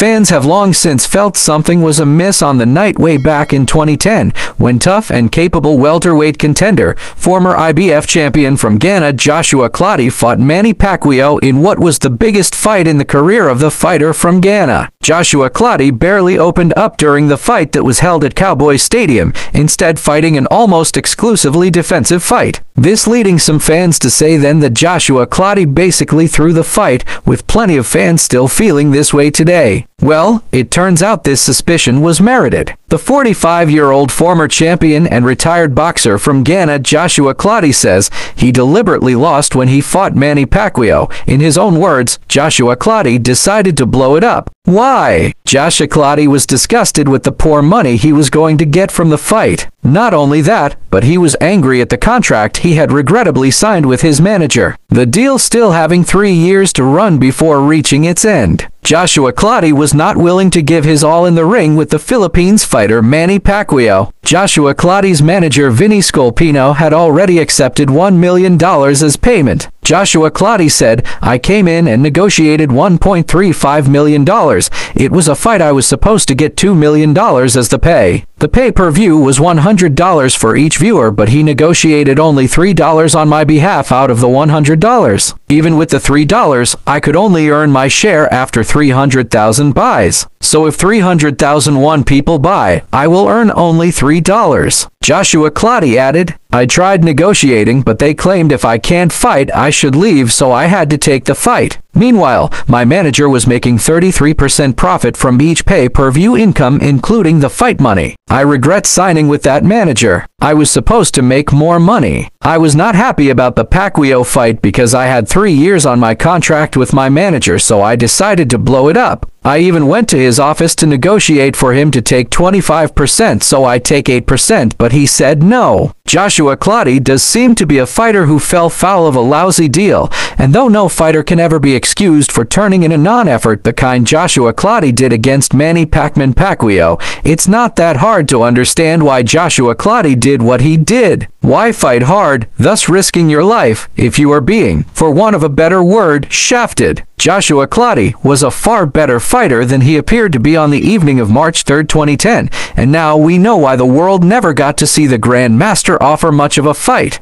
Fans have long since felt something was amiss on the night way back in 2010 when tough and capable welterweight contender, former IBF champion from Ghana Joshua Clottey fought Manny Pacquiao in what was the biggest fight in the career of the fighter from Ghana. Joshua Clottey barely opened up during the fight that was held at Cowboy Stadium, instead fighting an almost exclusively defensive fight. This leading some fans to say then that Joshua Clottey basically threw the fight, with plenty of fans still feeling this way today. Well, it turns out this suspicion was merited. The 45-year-old former champion and retired boxer from Ghana, Joshua Clottey, says he deliberately lost when he fought Manny Pacquiao. In his own words, Joshua Clottey decided to blow it up. Why? Joshua Clottey was disgusted with the poor money he was going to get from the fight. Not only that, but he was angry at the contract he had regrettably signed with his manager, the deal still having three years to run before reaching its end. Joshua Clottey was not willing to give his all in the ring with the Philippines fighter Manny Pacquiao. Joshua Clottey's manager Vinny Scolpino had already accepted $1 million as payment. Joshua Clottey said, I came in and negotiated $1.35 million. It was a fight I was supposed to get $2 million as the pay. The pay-per-view was $100 for each viewer, but he negotiated only $3 on my behalf out of the $100. Even with the $3, I could only earn my share after 300,000 buys. So if 300,001 people buy, I will earn only $3. Joshua Clottey added, I tried negotiating, but they claimed if I can't fight, I should leave, so I had to take the fight. Meanwhile, my manager was making 33% profit from each pay-per-view income, including the fight money. I regret signing with that manager. I was supposed to make more money. I was not happy about the Pacquiao fight because I had three years on my contract with my manager, so I decided to blow it up. I even went to his office to negotiate for him to take 25%, so I take 8%, but he said no. Joshua Clottey does seem to be a fighter who fell foul of a lousy deal, and though no fighter can ever be excused for turning in a non-effort the kind Joshua Clottey did against Manny Pacman Pacquiao, it's not that hard to understand why Joshua Clottey did what he did. Why fight hard, thus risking your life, if you are being, for want of a better word, shafted? Joshua Clottey was a far better fighter than he appeared to be on the evening of March 3, 2010, and now we know why the world never got to see the Grand Master offer much of a fight.